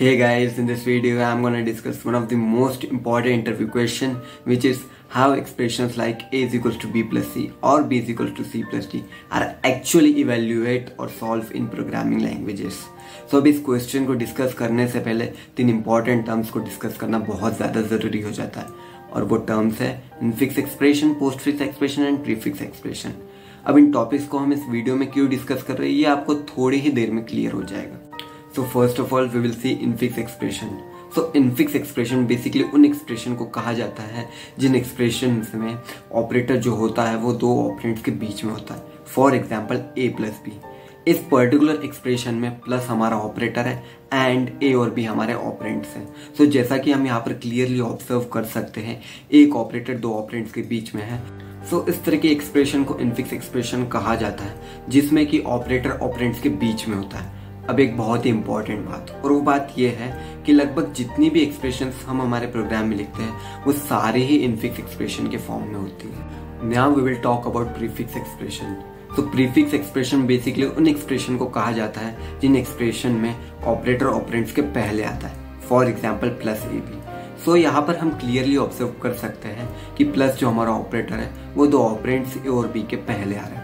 Hey guys, in this video I'm gonna discuss one of the most important interview question which is how expressions like a is equals to b plus c or b is equals to c plus d are actually evaluate or solve in programming languages. so, अब इस question को discuss करने से पहले तीन important terms को discuss करना बहुत ज़्यादा ज़रूरी हो जाता है और वो टर्म्स है infix expression postfix expression and prefix expression अब इन टॉपिक्स को हम इस वीडियो में क्यों डिस्कस कर रहे हैं ये आपको थोड़ी ही देर में क्लियर हो जाएगा so first of all we will see infix expression so infix expression basically उन एक्सप्रेशन को कहा जाता है जिन एक्सप्रेशन में ऑपरेटर जो होता है वो दो ऑपरेंट्स के बीच में होता है। For example A plus B इस पर्टिकुलर एक्सप्रेशन में प्लस हमारा ऑपरेटर है एंड ए और बी हमारे ऑपरेंट्स हैं। सो so, जैसा कि हम यहाँ पर क्लियरली ऑब्ज़र्व कर सकते हैं एक ऑपरेटर दो ऑपरेंट्स के बीच में है। सो so, इस तरह के एक्सप्रेशन को इनफिक्स एक्सप्रेशन कहा जाता है जिसमें कि ऑपरेटर ऑपरेंट्स के बीच में होता है। अब एक बहुत ही इंपॉर्टेंट बात। और वो बात यह है कि लगभग जितनी भी एक्सप्रेशन हम हमारे प्रोग्राम में लिखते हैं, वो सारे ही इनफिक्स एक्सप्रेशन के फॉर्म में होती है। Now we will talk about prefix expression तो प्रीफिक्स एक्सप्रेशन बेसिकली उन एक्सप्रेशन को कहा जाता है जिन एक्सप्रेशन में ऑपरेटर ऑपरेंट्स के पहले आता है। For example plus A B so यहाँ पर हम क्लियरली ऑब्ज़र्व कर सकते हैं कि प्लस जो हमारा ऑपरेटर है, वो दो ऑपरेंट्स ए और बी के पहले आ रहे हैं।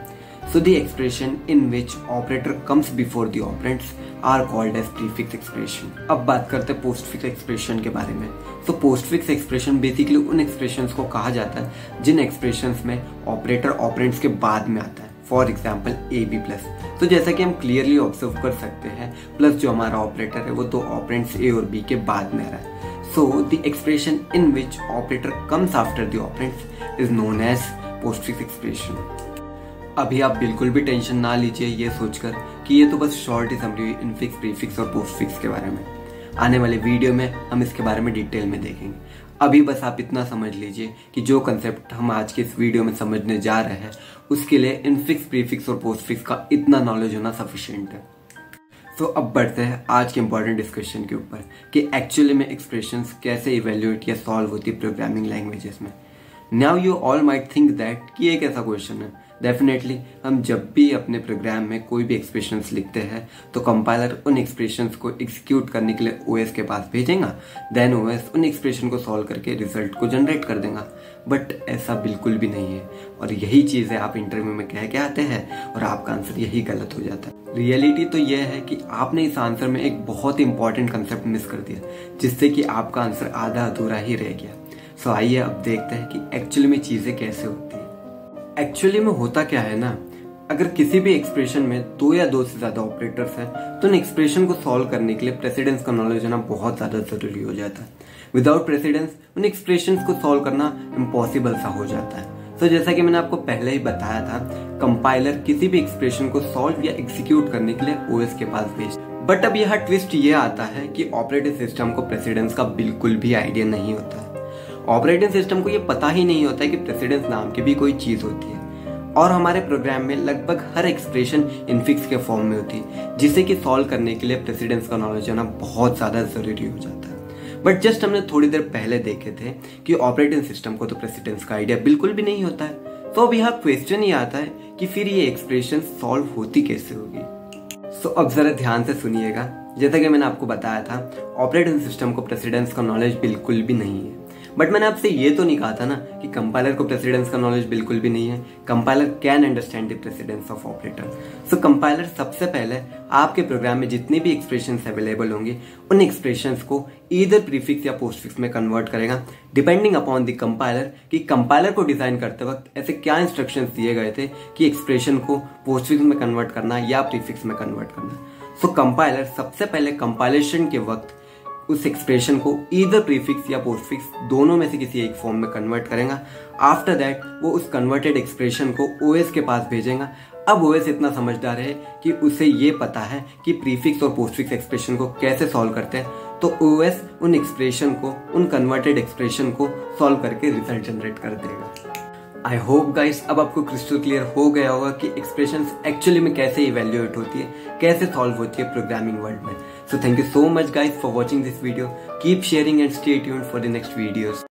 So the expression in which operator comes before the operands are called as prefix expression. अब बात करते हैं postfix expression के बारे में तो postfix expression basically उन expressions को कहा जाता है जिन expressions में operator operands के बाद में आता है for example A B plus तो जैसा कि हम क्लियरली ऑब्ज़र्व कर सकते हैं प्लस जो हमारा ऑपरेटर है वो दो ऑपरेंट्स ए और बी के बाद में आ रहा है so the expression in which operator comes after the operands is known as postfix expression अभी आप बिल्कुल भी टेंशन ना लीजिए ये सोचकर कि ये तो बस शॉर्ट ही समझी इनफिक्स प्रीफिक्स और पोस्ट फिक्स के बारे में। आने वाले वीडियो में हम इसके बारे में डिटेल में देखेंगे। अभी बस आप इतना समझ लीजिए कि जो कंसेप्ट हम आज के इस वीडियो में समझने जा रहे हैं उसके लिए इनफिक्स प्रीफिक्स और पोस्ट फिक्स का इतना नॉलेज होना सफिशियंट है। तो so, अब बढ़ते हैं आज के इंपॉर्टेंट डिस्कशन के ऊपर कि एक्चुअली में एक्सप्रेशंस कैसे इवेल्युएट या सॉल्व होती है प्रोग्रामिंग लैंग्वेजेस में। Now you all might think that कि एक ऐसा क्वेश्चन है डेफिनेटली हम जब भी अपने प्रोग्राम में कोई भी एक्सप्रेशन लिखते हैं तो कंपाइलर उन एक्सप्रेशन को एग्जीक्यूट करने के लिए ओएस के पास भेजेगा। देन ओएस उन एक्सप्रेशन को सॉल्व करके रिज़ल्ट को जनरेट कर देगा। बट ऐसा बिल्कुल भी नहीं है। और यही चीज़ है, आप इंटरव्यू में कह के आते हैं और आपका आंसर यही गलत हो जाता है। रियलिटी तो यह है कि आपने इस आंसर में एक बहुत ही इंपॉर्टेंट कंसेप्ट मिस कर दिया, जिससे कि आपका आंसर आधा अधूरा ही रह गया। सो आइए अब देखते हैं कि एक्चुअली में चीज़ें कैसे होती है। एक्चुअली में होता क्या है ना अगर किसी भी एक्सप्रेशन में दो या दो से ज़्यादा ऑपरेटर्स हैं तो उन एक्सप्रेशन को सॉल्व करने के लिए प्रेसिडेंस का नॉलेज होना बहुत ज़्यादा ज़रूरी हो जाता है। विदाउट प्रेसिडेंस उन एक्सप्रेशन को सॉल्व करना इम्पॉसिबल सा हो जाता है। तो so, जैसा कि मैंने आपको पहले ही बताया था कंपाइलर किसी भी एक्सप्रेशन को सॉल्व या एग्जीक्यूट करने के लिए ओएस के पास भेज बट अब यह ट्विस्ट ये आता है कि ऑपरेटिंग सिस्टम को प्रेसिडेंस का बिल्कुल भी आइडिया नहीं होता। ऑपरेटिंग सिस्टम को ये पता ही नहीं होता है कि प्रेसिडेंस नाम की भी कोई चीज़ होती है। और हमारे प्रोग्राम में लगभग हर एक्सप्रेशन इनफिक्स के फॉर्म में होती है, जिसे कि सॉल्व करने के लिए प्रेसिडेंस का नॉलेज होना बहुत ज़्यादा ज़रूरी हो जाता है। बट जस्ट हमने थोड़ी देर पहले देखे थे कि ऑपरेटिंग सिस्टम को तो प्रेसिडेंस का आइडिया बिल्कुल भी नहीं होता है। तो अब यहाँ क्वेश्चन ही आता है कि फिर ये एक्सप्रेशन सॉल्व होती कैसे होगी? सो अब जरा ध्यान से सुनिएगा। जैसा कि मैंने आपको बताया था ऑपरेटिंग सिस्टम को प्रेसिडेंस का नॉलेज बिल्कुल भी नहीं है। बट मैंने आपसे ये तो नहीं कहा था ना कि कंपाइलर को प्रेसिडेंस का नॉलेज बिल्कुल भी नहीं है। Compiler can understand the precedence of operator so compiler सबसे पहले आपके प्रोग्राम में जितनी भी एक्सप्रेशन अवेलेबल होंगे उन एक्सप्रेशन को इधर प्रीफिक्स या पोस्टफिक्स में कन्वर्ट करेगा। डिपेंडिंग अपॉन द कंपाइलर कि कंपाइलर को डिज़ाइन करते वक्त ऐसे क्या इंस्ट्रक्शंस दिए गए थे कि एक्सप्रेशन को पोस्टफिक्स में कन्वर्ट करना या प्रीफिक्स में कन्वर्ट करना। सो so, कंपाइलर सबसे पहले कंपाइलेशन के वक्त उस एक्सप्रेशन को इधर प्रीफिक्स या पोस्टफिक्स दोनों में से किसी एक फॉर्म में कन्वर्ट करेगा। आफ्टर दैट वो उस कन्वर्टेड एक्सप्रेशन को ओएस के पास भेजेगा। अब ओएस इतना समझदार है कि उसे ये पता है कि प्रीफिक्स और पोस्टफिक्स एक्सप्रेशन को कैसे सॉल्व करते हैं। तो ओएस उन एक्सप्रेशन को, उन कन्वर्टेड एक्सप्रेशन को सॉल्व करके रिज़ल्ट जनरेट कर देगा। आई होप गाइस अब आपको क्रिस्टल क्लियर हो गया होगा कि एक्सप्रेशन एक्चुअली में कैसे इवेल्युएट होती है, कैसे सॉल्व होती है प्रोग्रामिंग वर्ल्ड में। So thank you so much guys for watching this video. Keep sharing and stay tuned for the next videos.